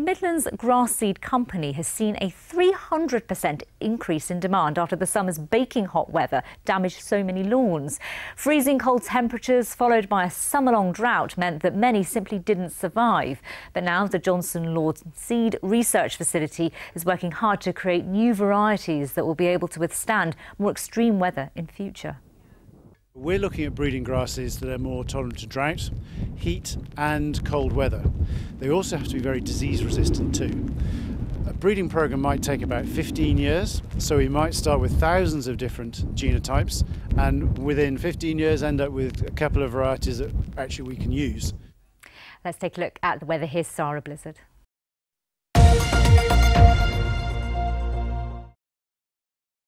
Midlands grass seed company has seen a 300% increase in demand after the summer's baking hot weather damaged so many lawns. Freezing cold temperatures followed by a summer-long drought meant that many simply didn't survive. But now the Johnson Lawn Seed Research Facility is working hard to create new varieties that will be able to withstand more extreme weather in future. We're looking at breeding grasses that are more tolerant to drought, heat and cold weather. They also have to be very disease resistant too. A breeding program might take about 15 years, so we might start with thousands of different genotypes and within 15 years end up with a couple of varieties that actually we can use. Let's take a look at the weather. Here's Sarah Blizzard.